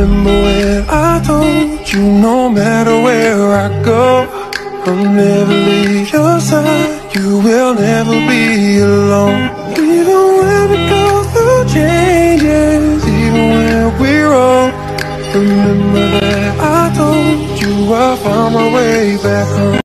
Remember when I told you no matter where I go I'll never leave your side. You will never be alone. Even when we go through changes Even when we're old Remember that I told you I'll find my way back home.